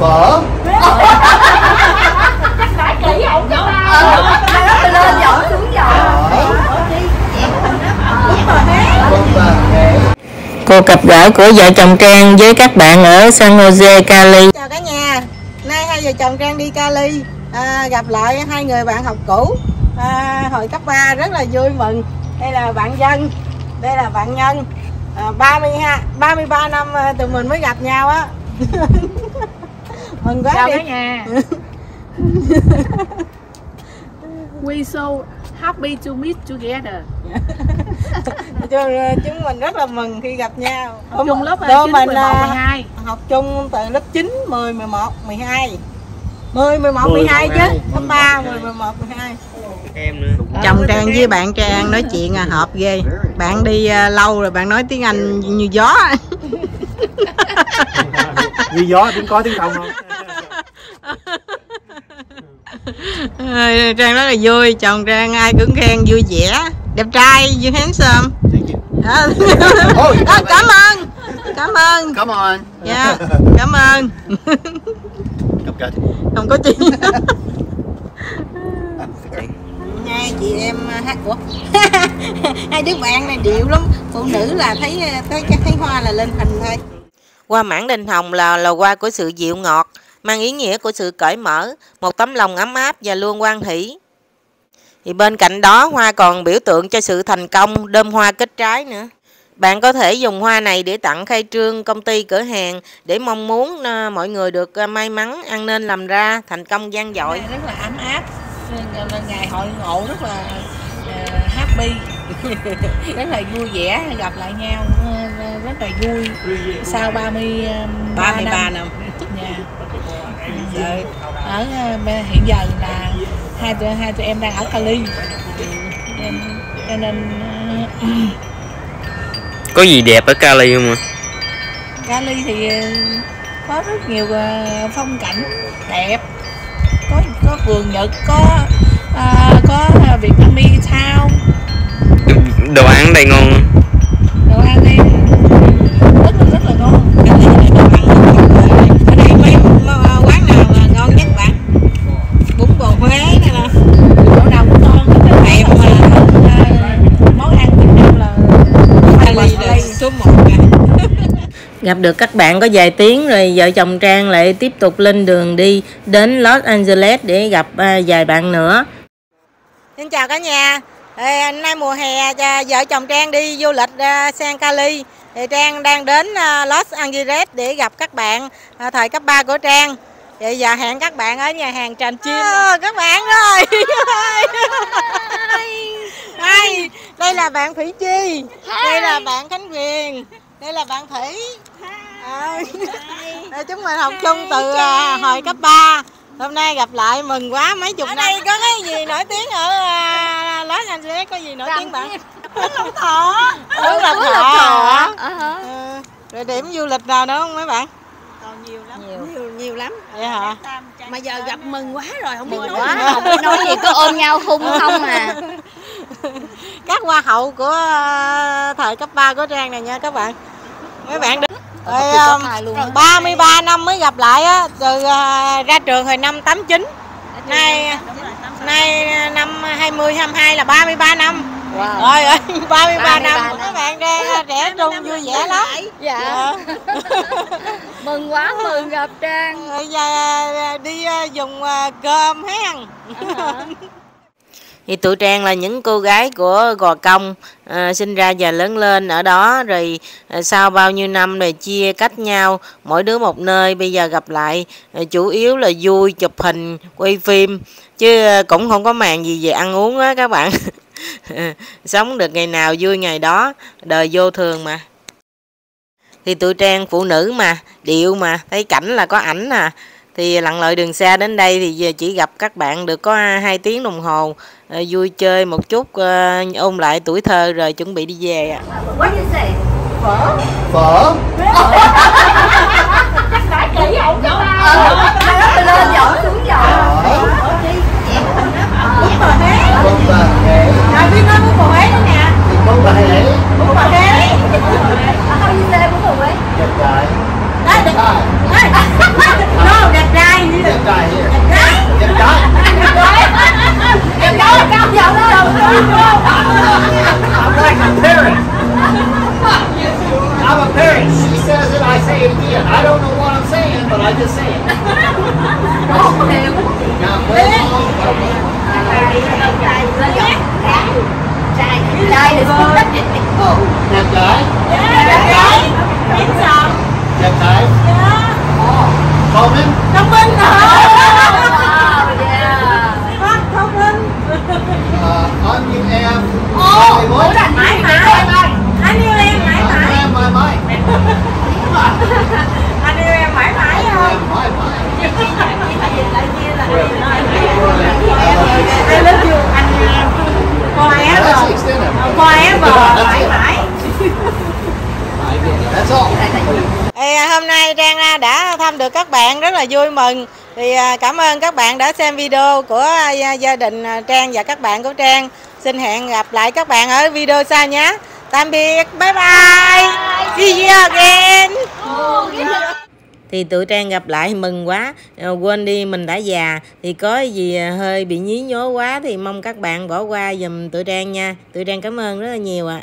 phở. Chắc phải kỹ ổng cho Ờ, lên dọn xuống dọn Cuộc gặp gỡ của vợ chồng Trang với các bạn ở San Jose, Cali. chào cả nhà. Nay hai vợ chồng trang đi Cali. À, gặp lại hai người bạn học cũ. À, hồi cấp 3 rất là vui mừng. Đây là bạn dân. Đây là bạn nhân. À, 32 33 năm à, tụi mình mới gặp nhau á mừng quá chào đi. cả nhà. We so happy to meet together. Chúng, chúng mình rất là mừng khi gặp nhau. Học chung lớp Tụi 9, mình 11, à, 12 học chung từ lớp 9, 10, 11, 12 10, 11, 10, 12 chứ. 12, Cấp 3, 10, 11, 12 em nữa. Chồng Trang với bạn Trang nói chuyện à, hợp ghê. Bạn đi à, lâu rồi bạn nói tiếng Anh như gió. Như gió tiếng có tiếng không không Trang rất là vui, chồng Trang ai cũng khen vui vẻ. Đẹp trai, you. Handsome. Ôi, Đó, Cảm ơn. Cảm ơn. Come on. Dạ, cảm ơn. Cặp kênh Không có chi Hai chị em à, hát của Hai đứa bạn này điệu lắm. Phụ nữ là thấy thấy thấy hoa là lên hình thôi. Hoa mãn đình hồng là loài hoa của sự dịu ngọt, mang ý nghĩa của sự cởi mở, một tấm lòng ấm áp và luôn quan hỷ. Thì bên cạnh đó hoa còn biểu tượng cho sự thành công, đơm hoa kết trái nữa. Bạn có thể dùng hoa này để tặng khai trương công ty cửa hàng để mong muốn à, mọi người được à, may mắn, ăn nên làm ra, thành công gian dội. rất là ấm áp ngày hội ngộ rất là ờ, happy rất là vui vẻ gặp lại nhau ờ, rất là vui sau 30 33 năm, năm. Dạ. Rồi, ở ờ, hiện giờ là hai tụi hai tụi em đang ở Cali nên cho nên ờ, Có gì đẹp ở Cali không ạ? Cali thì ờ, có rất nhiều phong cảnh đẹp có có vườn nhật có à, có Vietnamese Town Đồ ăn đây ngon Gặp được các bạn có vài tiếng rồi vợ chồng Trang lại tiếp tục lên đường đi đến Los Angeles để gặp à, vài bạn nữa. Xin chào cả nhà. Ê, nay mùa hè vợ chồng Trang đi du lịch uh, sang Cali. Thì Trang đang đến à, Los Angeles để gặp các bạn à, thời cấp 3 của Trang. Vậy giờ hẹn các bạn ở nhà hàng Trành Chim. các bạn rồi. Hai. Đây là bạn Thủy Chi. Đây là bạn Khánh Quyền. Đây là bạn Thủy. À, Đây, chúng mình học chung từ à, hồi cấp 3 hôm nay gặp lại mừng quá mấy chục năm. ở đây có cái gì nổi tiếng ở à, Los Angeles? Có gì nổi tiếng bạn? Ấn Long Thọ. Ấn Long Thọ. Ờ. Ừ. rồi điểm du lịch nào nữa không mấy bạn? Còn nhiều lắm. Nhiều. Nhiều nhiều lắm. Vậy hả? Mà giờ gặp mừng quá rồi không biết mừng nói quá. gì. không biết nói gì cứ ôm nhau hung không à hoa hậu của à, thời cấp 3 của Trang này nha các bạn. Mấy bạn đứng rồi, um, 33 năm mới gặp lại á từ à, ra trường hồi năm 89 nay nay năm 20 22 là 33 năm. Wow. Trời ơi, 33, 33 năm. năm. các bạn đang trẻ trung vui vẻ lắm. dạ. Mừng quá mừng gặp trang. Bây giờ đi dùng cơm hen. Thì tụi Trang là những cô gái của Gò Công à, sinh ra và lớn lên ở đó. Rồi à, sau bao nhiêu năm rồi chia cách nhau mỗi đứa một nơi. Bây giờ gặp lại à, chủ yếu là vui chụp hình quay phim. Chứ à, cũng không có màng gì về ăn uống á các bạn. Sống được ngày nào vui ngày đó đời vô thường mà. Thì tụi Trang phụ nữ mà điệu mà thấy cảnh là có ảnh à thì lặn lội đường xa đến đây thì giờ chỉ gặp các bạn được có hai tiếng đồng hồ. Ờ, vui chơi một chút ờ, ôn lại tuổi thơ rồi chuẩn bị đi về ạ. Say? Phở? Chắc phải kỹ ổng cho Ờ, lên dọn xuống dọn vâng và thế Rồi biết nói bún bò Huế nữa nè. vâng và thế Bún bò Huế. không như xe cũng được ấy đẹp trai Đấy, đấy. Đấy. No, I just say it. Now, play along. trai trai được Oh, đẹp gái. Đẹp gái. Đẹp gái. Thông minh. Ờ, con như em. Ồ, bố đặt mãi mãi. Anh yêu em mãi mãi. Em mãi mãi. Anh yêu em mãi mãi không? Mãi mãi. I love you anh forever extent of it. forever mãi mãi. Thì à, hôm nay Trang à, đã thăm được các bạn rất là vui mừng. Thì à, cảm ơn các bạn đã xem video của à, gia đình à, Trang và các bạn của Trang. Xin hẹn gặp lại các bạn ở video sau nhé. Tạm biệt, bye bye. See you again. Thì tụi Trang gặp lại mừng quá. Ờ, quên đi, mình đã già. Thì có gì ờ, hơi bị nhí nhố quá thì mong các bạn bỏ qua giùm tụi Trang nha. Tụi Trang cảm ơn rất là nhiều ạ.